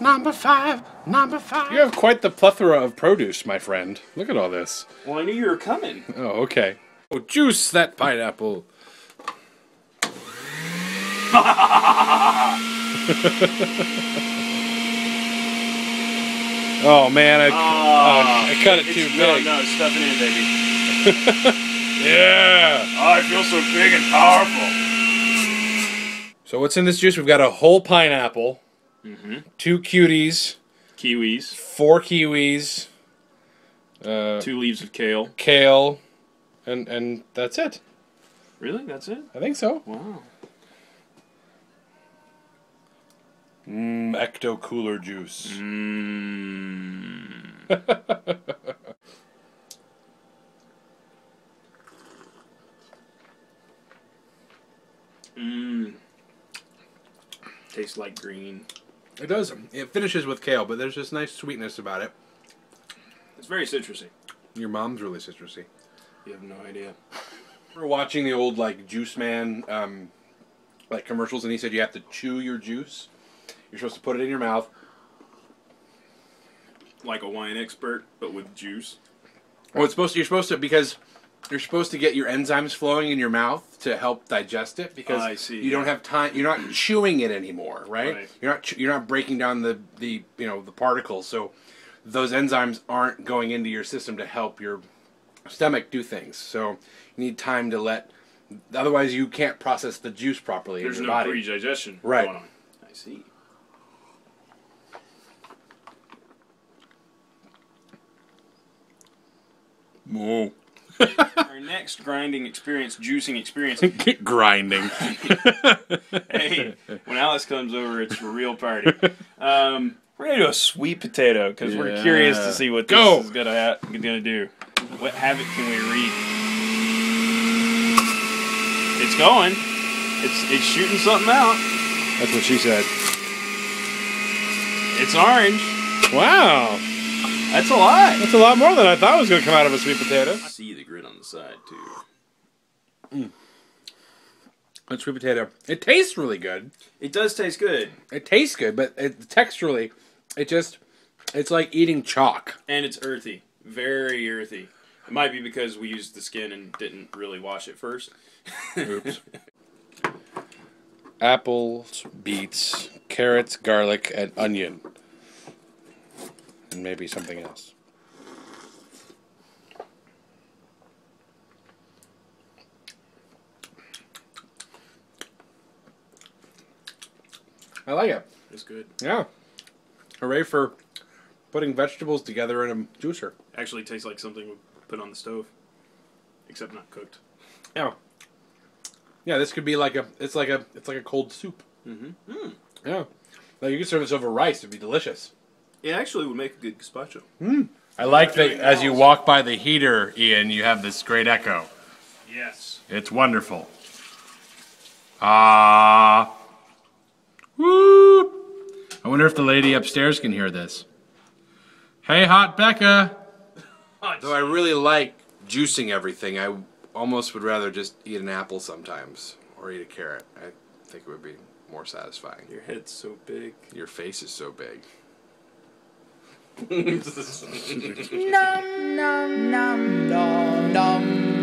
number five, number five. You have quite the plethora of produce, my friend. Look at all this. Well, I knew you were coming. Oh, okay. Oh, juice that pineapple. oh man, I, oh, I cut it too no, big. no, stuff it in, baby. Yeah. Ah, oh, I feel so big and powerful. So what's in this juice? We've got a whole pineapple, Mm-hmm. two cuties, Kiwis, four kiwis, uh, two leaves of kale. kale, and and that's it. Really? That's it? I think so. Wow. Mmm, ecto cooler juice. Mmm. Mmm. Tastes like green. It does. It finishes with kale, but there's this nice sweetness about it. It's very citrusy. Your mom's really citrusy. You have no idea. We're watching the old like Juice Man, um, like commercials, and he said you have to chew your juice. You're supposed to put it in your mouth. Like a wine expert, but with juice. Well, it's supposed to. You're supposed to because you're supposed to get your enzymes flowing in your mouth to help digest it because I see, you don't have time. You're not chewing it anymore, right? Right. You're not. chew- You're not breaking down the the you know the particles, so those enzymes aren't going into your system to help your stomach do things. So you need time to let. Otherwise, you can't process the juice properly There's in no your body. pre-digestion Right. going on. I see. Moo. Our next grinding experience, juicing experience. Grinding. hey, when Alice comes over, it's a real party. Um, we're gonna do a sweet potato because we're curious to see what this Go. is gonna ha- gonna do. What havoc can we read? It's going. It's it's shooting something out. That's what she said. It's orange. Wow. That's a lot. That's a lot more than I thought was going to come out of a sweet potato. I see the grit on the side too. Mm. That sweet potato. It tastes really good. It does taste good, It tastes good, but it, texturally, it just, it's like eating chalk. and it's earthy, very earthy. It might be because we used the skin and didn't really wash it first. Oops. Apples, beets, carrots, garlic, and onion. And maybe something else. I like it. It's good. Yeah. Hooray for putting vegetables together in a juicer. Actually, tastes like something we put on the stove, except not cooked. Yeah. Yeah, this could be like a it's like a it's like a cold soup. Mm-hmm. Yeah. Like you could serve this over rice, it'd be delicious. It actually would make a good gazpacho. I like that Doing as you walk by the heater, Iain, you have this great echo. Yes. It's wonderful. Ah. Woo! I wonder if the lady upstairs can hear this. Hey, hot Becca. Though I really like juicing everything, I almost would rather just eat an apple sometimes or eat a carrot. I think it would be more satisfying. Your head's so big. Your face is so big. Num num num num num